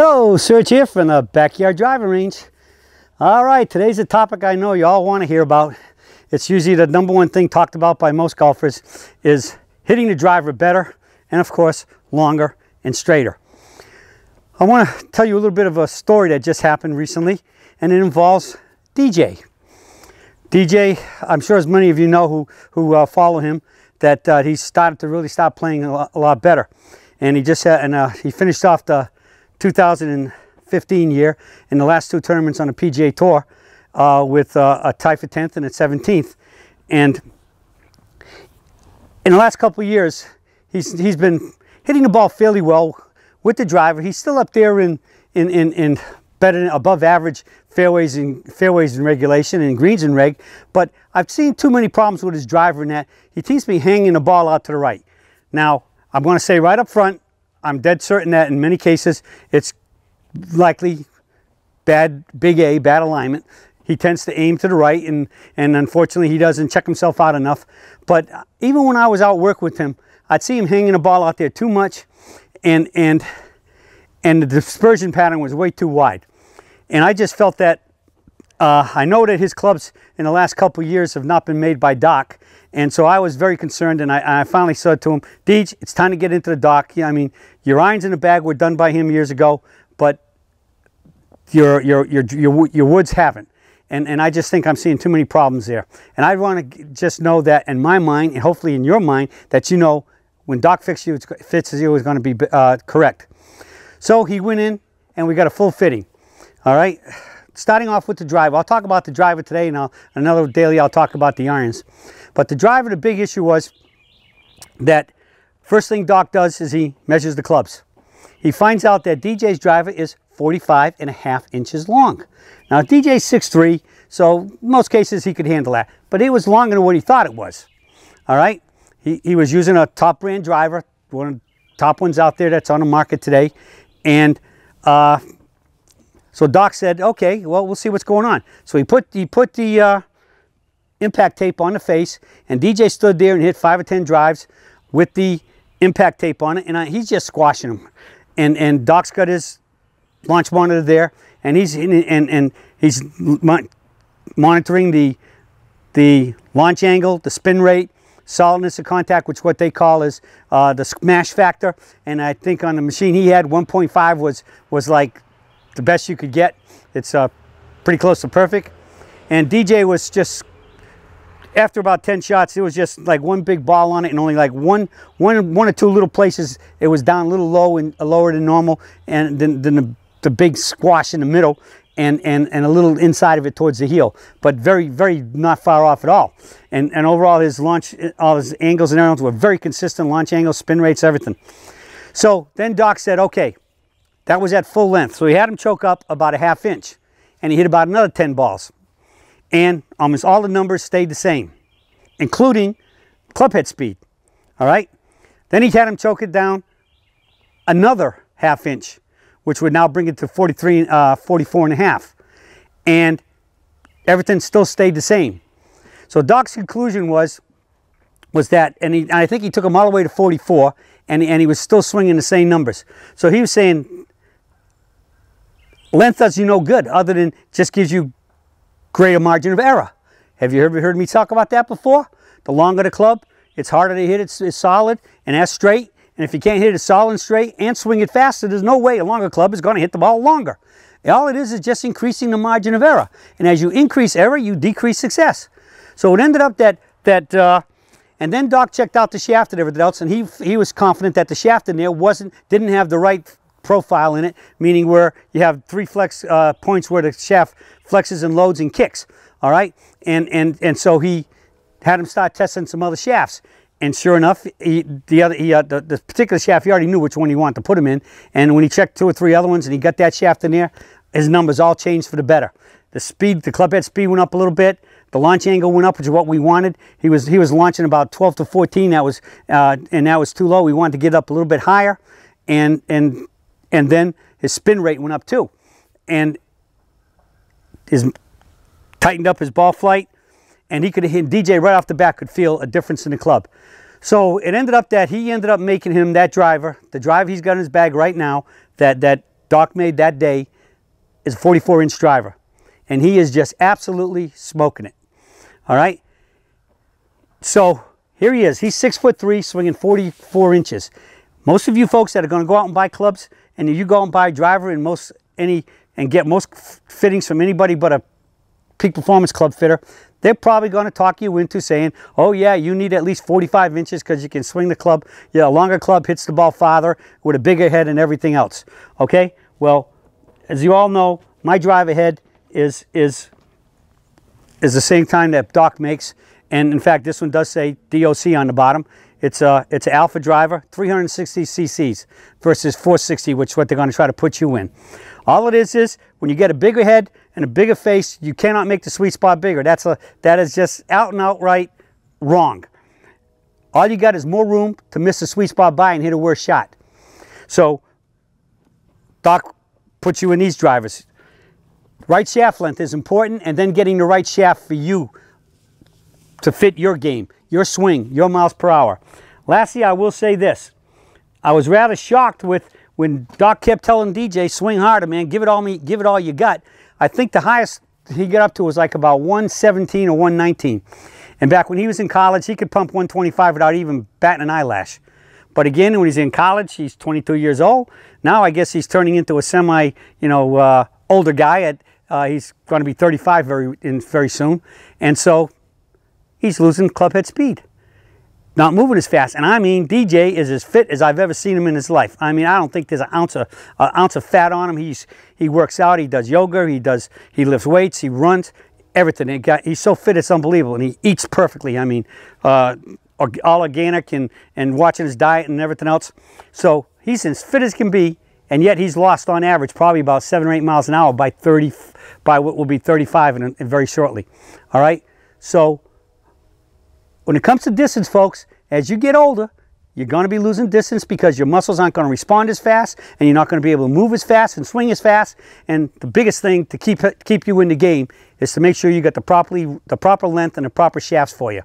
Hello, Surge here from the Backyard Driving Range. All right, today's a topic I know you all want to hear about. It's usually the number one thing talked about by most golfers is hitting the driver better and of course longer and straighter. I want to tell you a little bit of a story that just happened recently and it involves DJ. DJ, I'm sure as many of you know who, who uh, follow him, that uh, he started to really start playing a lot, a lot better. And he just had, and uh, he finished off the 2015 year in the last two tournaments on the PGA Tour uh, with uh, a tie for 10th and a 17th. And in the last couple of years, he's, he's been hitting the ball fairly well with the driver. He's still up there in, in, in, in better than above average fairways and fairways in regulation and greens in reg, but I've seen too many problems with his driver in that he seems to be hanging the ball out to the right. Now, I'm going to say right up front, I'm dead certain that in many cases it's likely bad, big A, bad alignment. He tends to aim to the right, and, and unfortunately, he doesn't check himself out enough. But even when I was out work with him, I'd see him hanging the ball out there too much, and, and, and the dispersion pattern was way too wide. And I just felt that uh, I know that his clubs in the last couple years have not been made by Doc, and so I was very concerned. And I, I finally said to him, "Deej, it's time to get into the Doc. Yeah, I mean, your irons in the bag were done by him years ago, but your your your your, your woods haven't." And, and I just think I'm seeing too many problems there. And I want to just know that in my mind, and hopefully in your mind, that you know when Doc fixes you, fits you is going to be uh, correct. So he went in, and we got a full fitting. All right starting off with the driver. I'll talk about the driver today and I'll, another daily I'll talk about the irons. But the driver, the big issue was that first thing Doc does is he measures the clubs. He finds out that DJ's driver is 45 and a half inches long. Now DJ's 6'3", so most cases he could handle that. But it was longer than what he thought it was. All right? He, he was using a top brand driver, one of the top ones out there that's on the market today. And uh, so Doc said, okay, well, we'll see what's going on. So he put, he put the uh, impact tape on the face, and DJ stood there and hit five or 10 drives with the impact tape on it, and I, he's just squashing them. And, and Doc's got his launch monitor there, and he's, and, and he's monitoring the, the launch angle, the spin rate, solidness of contact, which what they call is uh, the smash factor. And I think on the machine he had, 1.5 was, was like the best you could get. It's uh, pretty close to perfect. And DJ was just, after about 10 shots, it was just like one big ball on it and only like one, one, one or two little places it was down a little low and uh, lower than normal and then, then the, the big squash in the middle and, and, and a little inside of it towards the heel, but very, very not far off at all. And, and overall his launch, all his angles and everything were very consistent, launch angles, spin rates, everything. So then Doc said, okay, that was at full length. So he had him choke up about a half inch and he hit about another 10 balls. And almost all the numbers stayed the same, including club head speed. All right. Then he had him choke it down another half inch, which would now bring it to 43, uh, 44 and a half. And everything still stayed the same. So Doc's conclusion was, was that, and, he, I think he took him all the way to 44, and, and he was still swinging the same numbers. So he was saying Length does you no good other than just gives you greater margin of error. Have you ever heard me talk about that before? The longer the club, it's harder to hit it it's solid and that's straight. And if you can't hit it solid and straight and swing it faster, there's no way a longer club is going to hit the ball longer. All it is is just increasing the margin of error. And as you increase error, you decrease success. So it ended up that, that uh, and then Doc checked out the shaft and everything else, and he, he was confident that the shaft in there wasn't, didn't have the right profile in it, meaning where you have three flex uh, points where the shaft flexes and loads and kicks. All right, and and and so he had him start testing some other shafts. And sure enough, he, the other he, uh, the, the particular shaft he already knew which one he wanted to put him in. And when he checked two or three other ones and he got that shaft in there, his numbers all changed for the better. The speed, the club head speed went up a little bit. The launch angle went up, which is what we wanted. He was he was launching about 12 to 14. That was uh, and that was too low. We wanted to get up a little bit higher, and and and then his spin rate went up too. And his tightened up his ball flight, and he could hit DJ right off the bat could feel a difference in the club. So it ended up that he ended up making him that driver, the drive he's got in his bag right now, that that Doc made that day is a 44 inch driver. And he is just absolutely smoking it. All right. So here he is. He's six foot three, swinging 44 inches. Most of you folks that are going to go out and buy clubs, and you go and buy a driver and most any and get most fittings from anybody but a peak performance club fitter, they're probably going to talk you into saying, oh yeah, you need at least 45 inches because you can swing the club. Yeah, a longer club hits the ball farther with a bigger head and everything else. Okay, well, as you all know, my driver head is is is the same time that Doc makes. And in fact, this one does say DOC on the bottom. Uh, it's a it's an Alpha driver, 360 cc's versus 460, which is what they're going to try to put you in. All it is is when you get a bigger head and a bigger face, you cannot make the sweet spot bigger. That's a that is just out and outright wrong. All you got is more room to miss the sweet spot by and hit a worse shot. So Doc puts you in these drivers. Right shaft length is important and then getting the right shaft for you to fit your game, your swing, your miles per hour. Lastly, I will say this. I was rather shocked with when Doc kept telling DJ, swing harder, man, give it all me, give it all you got. I think the highest he got up to was like about 117 or 119. And back when he was in college, he could pump 125 without even batting an eyelash. But again, when he's in college, he's 22 years old. Now I guess he's turning into a semi, you know, uh, older guy at uh, he's going to be 35 very in, very soon, and so he's losing club head speed, not moving as fast. And I mean, DJ is as fit as I've ever seen him in his life. I mean, I don't think there's an ounce of an ounce of fat on him. He's he works out, he does yoga, he does he lifts weights, he runs, everything. He got, he's so fit, it's unbelievable, and he eats perfectly. I mean, uh, all organic and and watching his diet and everything else. So he's as fit as can be and yet he's lost on average probably about seven or eight miles an hour by 30, by what will be 35 in, in very shortly. All right, so when it comes to distance, folks, as you get older, you're going to be losing distance because your muscles aren't going to respond as fast and you're not going to be able to move as fast and swing as fast. And the biggest thing to keep, keep you in the game is to make sure you got the, properly, the proper length and the proper shafts for you.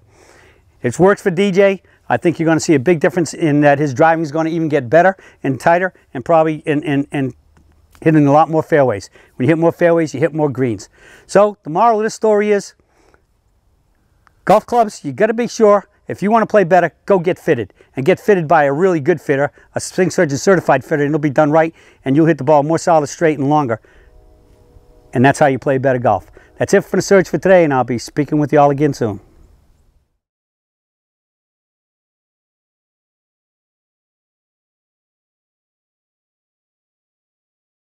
It works for DJ. I think you're going to see a big difference in that his driving is going to even get better and tighter and probably and, and, and hitting a lot more fairways. When you hit more fairways, you hit more greens. So the moral of this story is golf clubs, you got to be sure if you want to play better, go get fitted and get fitted by a really good fitter, a swing surgeon certified fitter, and it'll be done right and you'll hit the ball more solid, straight, and longer. And that's how you play better golf. That's it for the Surge for today, and I'll be speaking with you all again soon.